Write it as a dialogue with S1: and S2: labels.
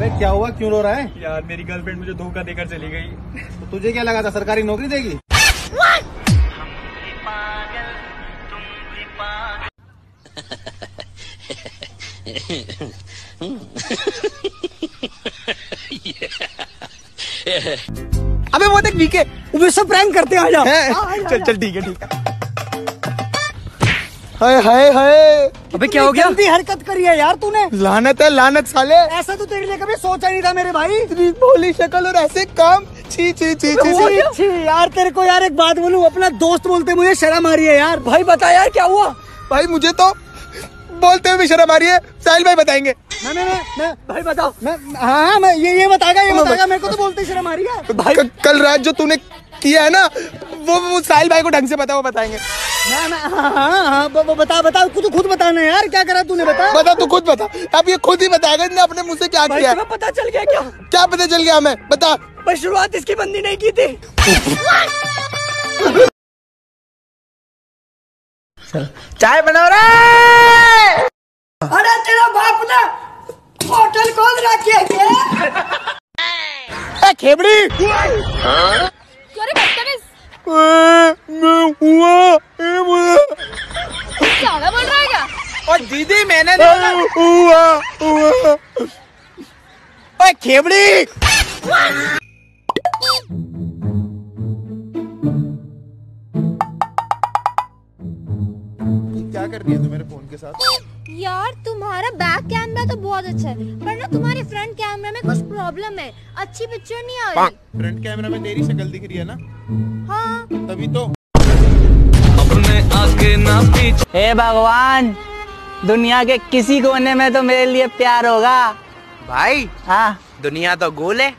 S1: अबे क्या हुआ? क्यों रो रहा है?
S2: यार मेरी गर्लफ्रेंड मुझे धोखा देकर चली गई।
S1: तो तुझे क्या लगा था? सरकारी नौकरी देगी?
S3: अबे वो देख वीके वो सब प्रैंक करते हैं आजा
S2: चल चल ठीक है ठीक है।
S3: हाय हाय हाय।
S2: अबे क्या हो गया?
S3: गंदी हरकत करी है यार तूने।
S2: लानत है लानत साले।
S3: ऐसा तो तेरे लिए कभी सोचा ही नहीं था मेरे भाई।
S2: इतनी भोली शक्ल और ऐसे काम। छी छी छी छी
S3: छी, छी, यार तेरे को यार एक बात बोलूँ अपना दोस्त बोलते मुझे शर्म आ रही है यार। भाई बता यार क्या हुआ?
S2: भाई मुझे तो बोलते हुए भी शर्म आ रही है। साहिल भाई बताएँगे।
S3: मैं मैं मैं, भाई बताओ। मैं हाँ हाँ, मैं ये ये बताएगा ये बताएगा मेरे को तो बोलते ही शर्म आ रही है।
S2: भाई कल रात जो तूने किया है ना वो वो साहिल भाई को ढंग से बता वो बताएँगे।
S3: मैं मैं हाँ हाँ हाँ ब- बता बता तू खुद बताना यार क्या करा तूने बता
S2: बता तू खुद बता। अब ये खुद ही बताएगा इसने अपने मुँह से क्या किया?
S3: पता चल गया क्या?
S2: क्या पता चल गया हमें? बता।
S3: पर शुरुआत इसकी बंदी नहीं की थी।
S2: चाय बना रहा
S3: अरे तेरा बाप ने होटल खोल रखी है
S2: है खेबड़ी
S4: अरे बदतमीज
S2: मैं हुआ ए, हुआ
S4: बोल रहा है क्या?
S2: और दीदी मैंने ओए खेबड़ी! क्या कर रही है तू मेरे फ़ोन के साथ?
S4: यार तुम्हारा बैक कैमरा तो बहुत अच्छा है पर ना तुम्हारे फ्रंट कैमरा में कुछ प्रॉब्लम है। अच्छी पिक्चर नहीं आ रही।
S2: फ्रंट कैमरा में तेरी शक्ल दिख रही है ना?
S4: हाँ।
S2: तभी तो।
S5: हे भगवान दुनिया के किसी कोने में तो मेरे लिए प्यार होगा।
S6: भाई
S5: हाँ।
S6: दुनिया तो गोल है।